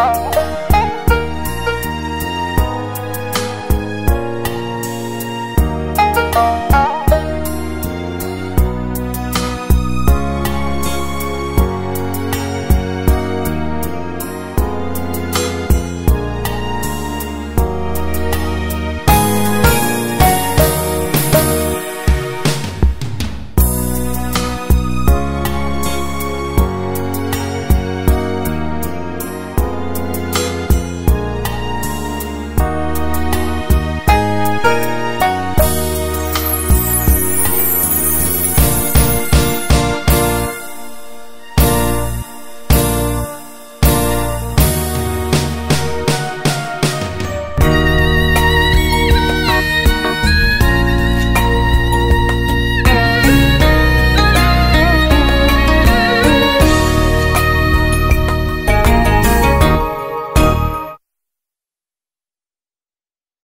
Oh.